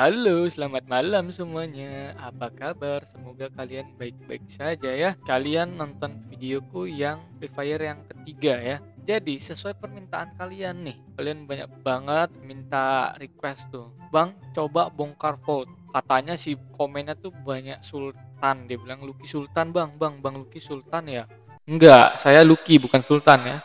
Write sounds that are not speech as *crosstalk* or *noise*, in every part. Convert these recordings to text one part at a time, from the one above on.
Halo, selamat malam semuanya. Apa kabar? Semoga kalian baik-baik saja ya. Kalian nonton videoku yang Free Fire yang ketiga ya. Jadi sesuai permintaan kalian nih, kalian banyak banget minta request tuh. Bang, coba bongkar vote. Katanya si komennya tuh banyak Sultan. Dia bilang Lucky Sultan bang, bang, bang Lucky Sultan ya. Enggak, saya Lucky bukan Sultan ya.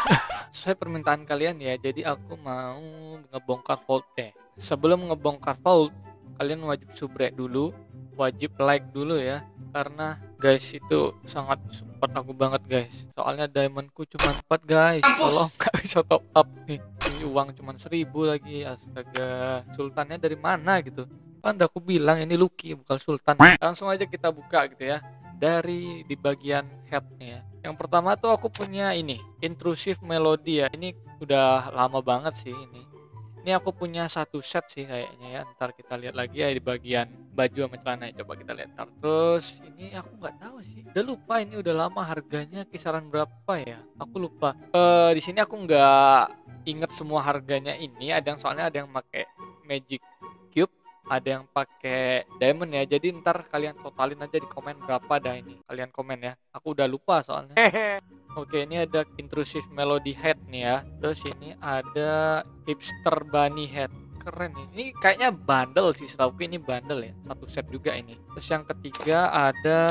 *laughs* sesuai permintaan kalian ya, jadi aku mau ngebongkar vault deh sebelum ngebongkar vault kalian wajib subrek dulu wajib like dulu ya. Karena guys itu sangat support aku banget guys. Soalnya diamondku cuma 4 guys. Tolong gak bisa top up nih. Ini uang cuma 1000 lagi. Astaga sultannya dari mana gitu? Kan aku bilang ini Lucky bukan sultan. Langsung aja kita buka gitu ya. Dari di bagian head nih ya. Yang pertama tuh aku punya ini intrusive melody ya. Ini udah lama banget sih ini ini aku punya satu set sih kayaknya ya ntar kita lihat lagi ya di bagian baju sama celana coba kita lihat ntar. Terus ini aku nggak tahu sih. Udah lupa ini udah lama harganya kisaran berapa ya? Aku lupa. Uh, di sini aku nggak inget semua harganya ini. Ada yang soalnya ada yang pakai magic cube ada yang pakai diamond ya. Jadi ntar kalian totalin aja di komen berapa dah ini. Kalian komen ya. Aku udah lupa soalnya Oke, ini ada intrusive melody head nih ya. Terus ini ada hipster bunny head. Keren nih. Ini kayaknya bundle sih, setahu ini bundle ya. Satu set juga ini. Terus yang ketiga ada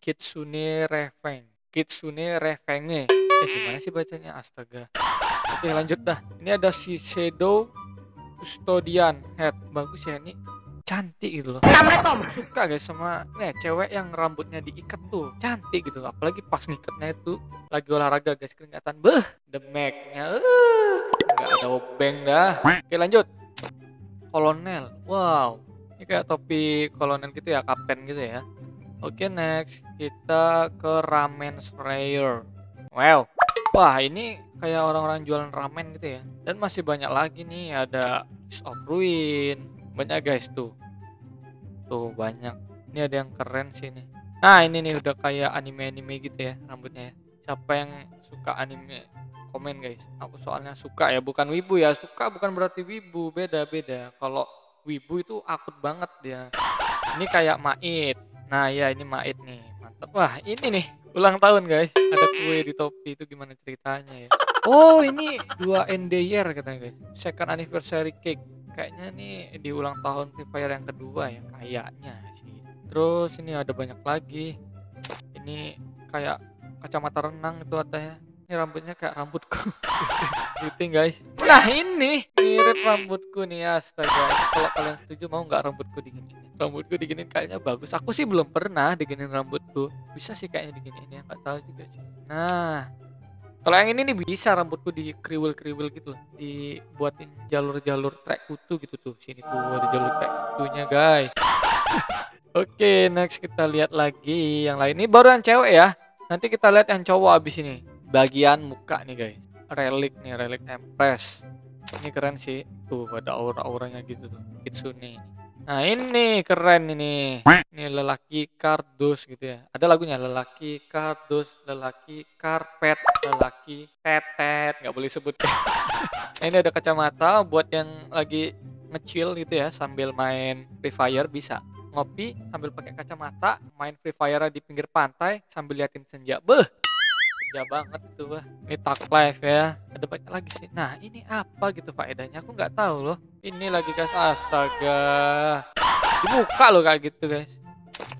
Kitsune Revenge. Kitsune Revenge. Eh, gimana sih bacanya? Astaga. Oke, lanjut dah. Ini ada Shiseido Custodian head. Bagus ya ini cantik gitu loh. Suka guys sama nih cewek yang rambutnya diikat tuh cantik gitu apalagi pas ngikatnya itu lagi olahraga guys kelihatan beh demeknya uh, nggak ada obeng dah. Oke lanjut. Kolonel wow. Ini kayak topi kolonel gitu ya kapten gitu ya. Oke next kita ke ramen sprayer wow. Wah ini kayak orang-orang jualan ramen gitu ya. Dan masih banyak lagi nih ada of Ruin banyak guys tuh. Tuh banyak. Ini ada yang keren sih nih nah ini nih udah kayak anime-anime gitu ya rambutnya ya. Siapa yang suka anime komen guys. Aku soalnya suka ya bukan wibu ya. Suka bukan berarti wibu beda beda kalau wibu itu akut banget dia. Ini kayak mait. Nah ya ini mait nih. Mantap. Wah ini nih. Ulang tahun guys. Ada kue di topi. Itu gimana ceritanya ya? Oh ini dua end year katanya guys. Second anniversary cake kayaknya nih di ulang tahun Free Fire yang kedua ya kayaknya sih. Terus ini ada banyak lagi. Ini kayak kacamata renang itu katanya. Ini rambutnya kayak rambutku. *laughs* Gitu guys. Nah ini mirip rambutku nih astaga. Kalau kalian setuju mau nggak rambutku diginin rambutku diginin kayaknya bagus. Aku sih belum pernah diginin rambutku. Bisa sih kayaknya diginin ya nggak tahu juga sih. Nah kalau yang ini nih bisa rambutku di kriwil-kriwil gitu, dibuatin jalur-jalur trek kutu gitu tuh. Sini tuh ada jalur trek kutunya, guys. *laughs* Oke, okay, next kita lihat lagi yang lain. Ini baru yang cewek ya. Nanti kita lihat yang cowok abis ini. Bagian muka nih, guys. Relik nih, relik Empress. Ini keren sih. Tuh, ada aura-auranya gitu tuh. Kitsune. Nah ini keren ini. Ini lelaki kardus gitu ya. Ada lagunya lelaki kardus, lelaki karpet, lelaki tetet. Nggak boleh sebut. *laughs* ini ada kacamata buat yang lagi ngecil gitu ya sambil main Free Fire bisa. Ngopi sambil pakai kacamata, main Free Fire di pinggir pantai sambil liatin senja. Beh, senja banget tuh wah. Ini talk live ya. Ada banyak lagi sih. Nah ini apa gitu faedahnya? Aku nggak tahu loh. Ini lagi guys, astaga. Dibuka loh kayak gitu guys.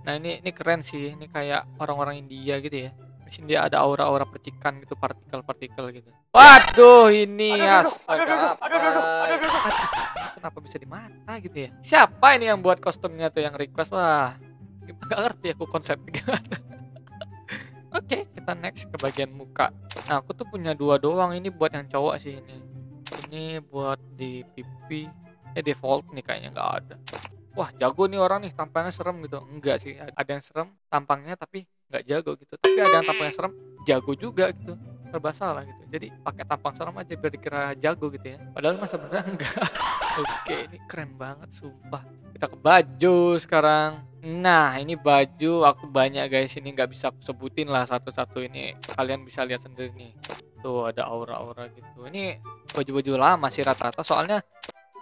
Nah ini ini keren sih. Ini kayak orang-orang India gitu ya. Di sini dia ada aura-aura percikan gitu, partikel-partikel gitu. Waduh ini astaga. Kenapa bisa di mata gitu ya? Siapa ini yang buat kostumnya tuh yang request? Wah, nggak ngerti aku konsepnya Oke, okay, kita next ke bagian muka. Nah, aku tuh punya dua doang. Ini buat yang cowok sih ini. Ini buat di pipi. Eh, default nih kayaknya nggak ada. Wah, jago nih orang nih, tampangnya serem gitu. Enggak sih, ada yang serem tampangnya tapi nggak jago gitu. Tapi ada yang tampangnya serem, jago juga gitu. Serba salah gitu. Jadi pakai tampang serem aja biar dikira jago gitu ya. Padahal mah sebenarnya *laughs* enggak. Oke, ini keren banget sumpah. Kita ke baju sekarang. Nah, ini baju aku banyak guys. Ini nggak bisa aku sebutin lah satu-satu ini. Kalian bisa lihat sendiri nih. Tuh ada aura-aura gitu. Ini baju-baju lama sih rata-rata. Soalnya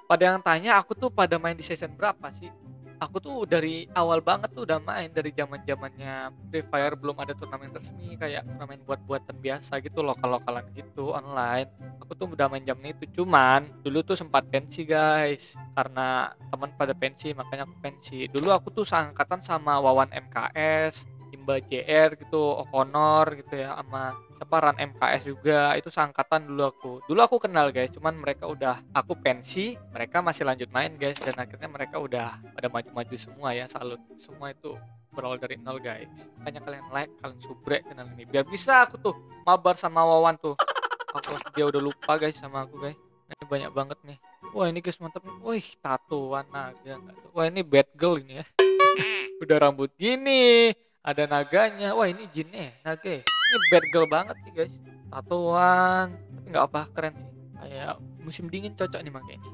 pada yang tanya aku tuh pada main di season berapa sih aku tuh dari awal banget tuh udah main dari zaman zamannya Free Fire belum ada turnamen resmi kayak turnamen buat-buatan biasa gitu lokal-lokalan gitu online. Aku tuh udah main jam itu cuman dulu tuh sempat pensi guys karena teman pada pensi makanya aku pensi. Dulu aku tuh seangkatan sama Wawan MKS Imba JR gitu O'Connor gitu ya sama siapa Ran MKS juga. Itu seangkatan dulu aku. Dulu aku kenal guys cuman mereka udah aku pensi mereka masih lanjut main guys dan akhirnya mereka udah pada maju-maju semua ya salut. Semua itu berawal dari nol guys. Makanya kalian like kalian subrek channel ini. Biar bisa aku tuh mabar sama Wawan tuh. Aku dia udah lupa guys sama aku guys. Ini banyak banget nih. Wah ini guys mantap nih. Wih tatoan naga wah ini bad girl ini ya. Udah rambut gini ada naganya. Wah ini jinnya naga ini bad girl banget nih guys. Tatoan. Tapi nggak apa keren sih. Kayak musim dingin cocok nih ini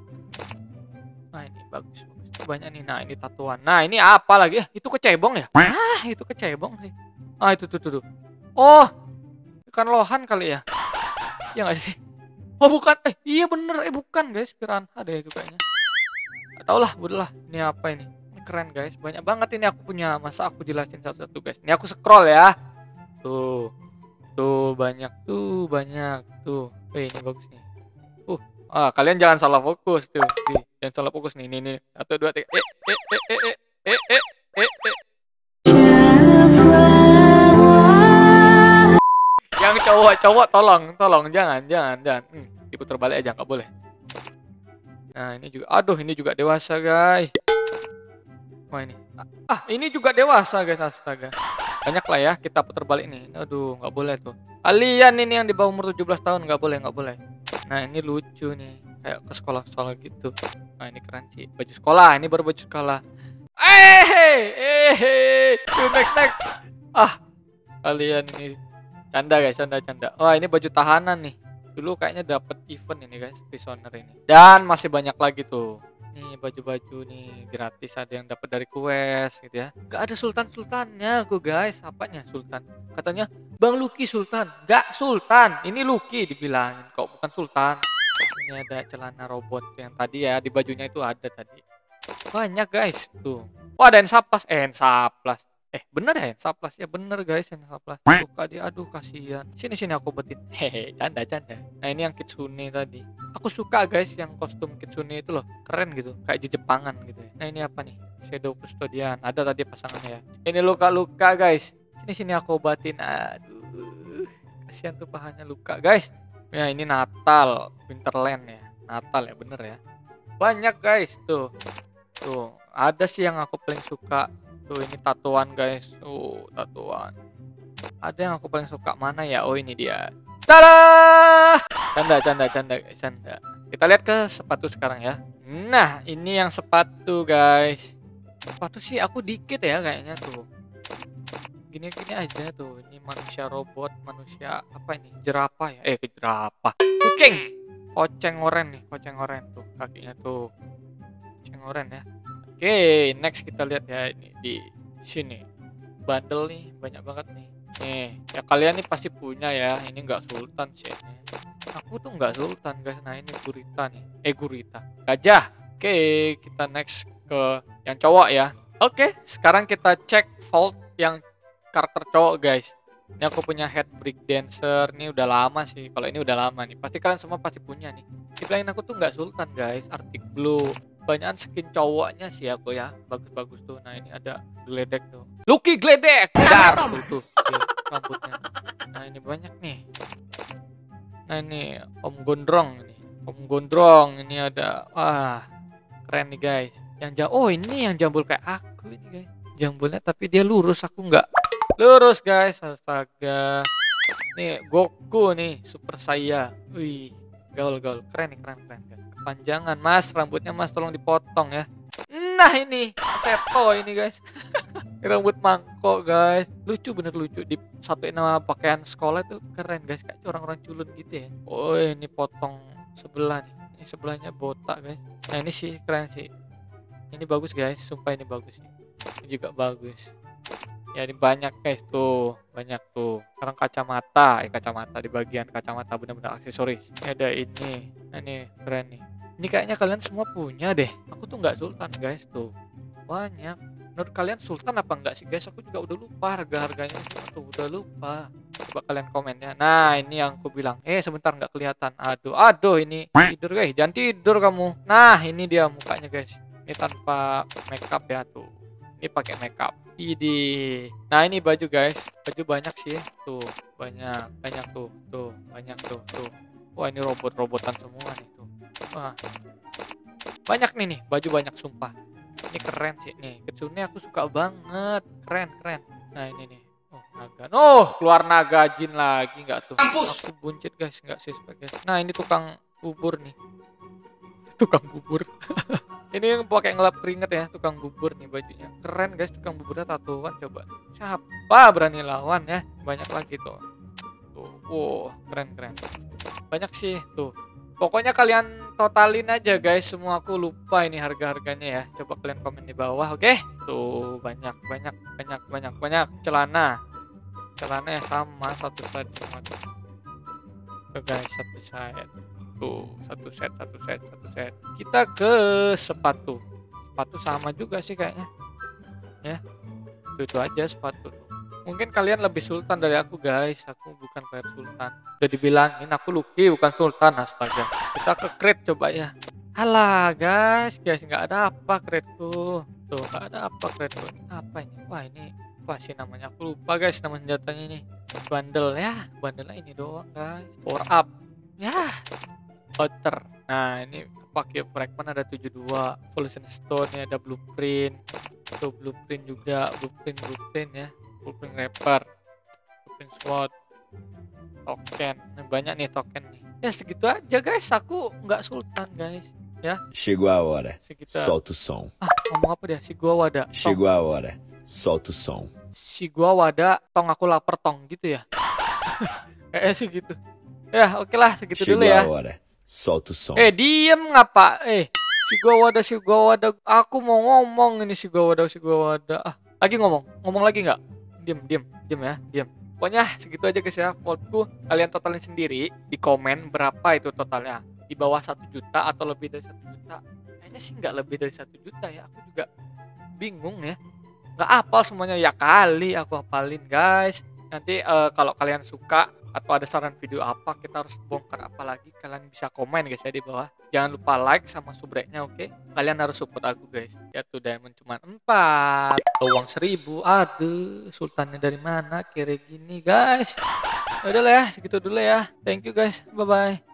nah ini bagus banyak nih. Nah ini tatoan. Nah ini apa lagi? Ya itu kecebong ya? Ah itu kecebong sih. Ah itu tuh tuh, tuh. oh ikan lohan kali ya? Ya nggak sih? Oh bukan. Eh iya bener. Eh bukan guys. Piranha deh itu kayaknya. Gak tau lah lah. Ini apa ini keren guys banyak banget ini aku punya masa aku jelasin satu-satu guys ini aku scroll ya tuh Tuh banyak tuh banyak tuh. Eh ini bagus nih. Uh, ah kalian jangan salah fokus tuh. Jangan salah fokus nih. Ini nih. Satu dua tiga. Eh eh eh eh eh eh eh eh. eh. Yang cowok-cowok tolong, tolong jangan, jangan, jangan. Hmm, diputar balik aja nggak boleh. Nah ini juga, aduh ini juga dewasa guys. Wah ini, ah ini juga dewasa guys. Astaga. Banyak lah ya kita putar balik nih. Aduh nggak boleh tuh. Kalian ini yang di bawah umur 17 tahun nggak boleh nggak boleh. Nah ini lucu nih. Kayak ke sekolah-sekolah gitu. Nah ini keren sih. Baju sekolah ini baru baju sekolah. Eh eh next next. Ah kalian ini. Canda guys. Canda canda. Wah ini baju tahanan nih. Dulu kayaknya dapat event ini guys. Prisoner ini. Dan masih banyak lagi tuh nih baju-baju nih gratis ada yang dapat dari quest gitu ya. Gak ada sultan sultannya aku guys. Apanya sultan? Katanya bang Lucky sultan. Gak sultan. Ini Lucky dibilangin kok bukan sultan. Ini ada celana robot yang tadi ya di bajunya itu ada tadi. Banyak guys tuh. Wah ada ensaplas eh ensaplas Eh bener ya Saplas? Ya bener guys yang Saplas. Suka dia aduh kasihan. Sini sini aku betin. *laughs* Hehe canda canda. Nah ini yang Kitsune tadi. Aku suka guys yang kostum Kitsune itu loh. Keren gitu kayak di Jepangan gitu ya. Nah ini apa nih? Shadow Custodian. Ada tadi pasangannya ya. Ini luka-luka guys. Sini sini aku obatin. Aduh Kasihan tuh pahanya luka guys. Ya ini Natal Winterland ya. Natal ya bener ya. Banyak guys tuh. Tuh ada sih yang aku paling suka Tuh ini tatuan guys. Tuh tatuan. Ada yang aku paling suka mana ya? Oh ini dia. Tada! Canda, canda, canda, canda. Kita lihat ke sepatu sekarang ya. Nah, ini yang sepatu guys. Sepatu sih aku dikit ya kayaknya tuh. Gini-gini aja tuh. Ini manusia robot, manusia apa ini? Jerapah ya? Eh, jerapah. Kucing. Koceng oren nih, koceng oren tuh kakinya tuh. Koceng oren ya. Oke, next kita lihat ya ini di sini. Bundle nih banyak banget nih. Nih, ya kalian nih pasti punya ya. Ini enggak sultan sih. Aku tuh enggak sultan guys. Nah ini gurita nih. Eh gurita. Gajah. Oke, kita next ke yang cowok ya. Oke, sekarang kita cek vault yang karakter cowok guys. Ini aku punya head break dancer. Ini udah lama sih. Kalau ini udah lama nih. Pasti kalian semua pasti punya nih. Dibilangin aku tuh nggak sultan guys. Arctic blue banyak skin cowoknya sih aku ya. Bagus-bagus tuh. Nah ini ada gledek tuh. Lucky gledek dar tuh tuh rambutnya. Nah ini banyak nih. Nah ini Om Gondrong ini. Om Gondrong ini ada. Wah keren nih guys. Yang jam oh ini yang jambul kayak aku ini guys. Jambulnya tapi dia lurus. Aku nggak lurus guys. Astaga. Nih Goku nih super saya wih gaul gaul keren nih keren keren, keren kepanjangan mas. Rambutnya mas tolong dipotong ya. Nah ini. Seto ini guys. *laughs* Rambut mangkok guys. Lucu bener lucu. Di satu nama pakaian sekolah itu keren guys. Kayak orang-orang culun gitu ya. Oh ini potong sebelah nih. Ini sebelahnya botak guys. Nah ini sih keren sih. Ini bagus guys. Sumpah ini bagus ini juga bagus. Ya ini banyak guys tuh. Banyak tuh. Sekarang kacamata. Eh kacamata. Di bagian kacamata bener-bener aksesoris. Ini ada ini. Nah, ini keren nih Ini kayaknya kalian semua punya deh. Aku tuh nggak sultan guys tuh. Banyak. Menurut kalian sultan apa enggak sih guys? Aku juga udah lupa harga-harganya tuh udah lupa. Coba kalian komen ya. Nah ini yang aku bilang. Eh sebentar nggak kelihatan. Aduh, aduh ini tidur guys. Jangan tidur kamu. Nah ini dia mukanya guys. Ini tanpa makeup ya tuh. Ini pakai makeup. Idi. Nah ini baju guys. Baju banyak sih. Tuh banyak, banyak tuh, tuh banyak tuh, tuh. Wah ini robot-robotan semua nih tuh. Wah. Banyak nih nih, baju banyak sumpah. Ini keren sih nih. Kitsune aku suka banget. Keren, keren. Nah, ini nih. Oh, naga. Oh, keluar naga jin lagi nggak tuh? Aku buncit guys, nggak sih guys. Nah, ini tukang bubur nih. *laughs* Tukang bubur. *laughs* ini yang pakai ngelap keringet ya, tukang bubur nih bajunya. Keren guys, tukang buburnya tatoan coba. Siapa berani lawan ya? Banyak lagi tuh. Tuh, wow, keren keren. Banyak sih tuh Pokoknya kalian totalin aja guys, semua aku lupa ini harga-harganya ya. Coba kalian komen di bawah, oke? Okay? Tuh banyak banyak banyak banyak banyak celana. Celana yang sama satu set semua. Tuh guys, satu set. Tuh, satu set, satu set, satu set. Kita ke sepatu. Sepatu sama juga sih kayaknya. Ya. Itu, itu aja sepatu. Mungkin kalian lebih sultan dari aku guys. Aku bukan kayak sultan. Udah dibilangin aku Lucky bukan sultan astaga. Kita ke crate coba ya. Halah guys, guys nggak ada apa crate-ku. Tuh nggak ada apa crate-ku. Apa ini? Wah ini apa sih namanya? Aku lupa guys nama senjatanya ini. Bundle ya, bundle ini doang guys. Power up. Ya. Outer. Nah ini pakai fragment ada 72 Evolution Stone ya ada blueprint tuh blueprint juga blueprint blueprint ya blueprint rapper blueprint SWOT token nah, banyak nih token nih ya segitu aja guys. Aku nggak sultan guys. Ya. Chegou a hora Segitu. solta o som. Ah ngomong apa dia? Si gua wada tong. chegou a hora solta o som. Si gua wada tong aku lapar tong gitu ya? *laughs* Eh sih gitu ya oke lah segitu chegou dulu ya. A hora solta o som. Eh diem ngapa? Eh si gua wada si gua wada aku mau ngomong ini si gua wada si gua wada ah lagi ngomong? Ngomong lagi nggak? Diem diem diem ya diem pokoknya segitu aja guys ya. Voteku kalian totalin sendiri di komen berapa itu totalnya. Di bawah satu juta atau lebih dari satu juta. Kayaknya sih nggak lebih dari satu juta ya. Aku juga bingung ya. Nggak apal semuanya. Ya kali aku hafalin guys. Nanti eh, kalau kalian suka atau ada saran video apa kita harus bongkar? Apa lagi kalian bisa komen guys ya di bawah. Jangan lupa like sama subscribe-nya oke? Kalian harus support aku guys. Ya tuh diamond cuma 4 uang 1000 aduh sultannya dari mana? Kira gini guys. Udah lah ya segitu dulu ya. Thank you guys. Bye bye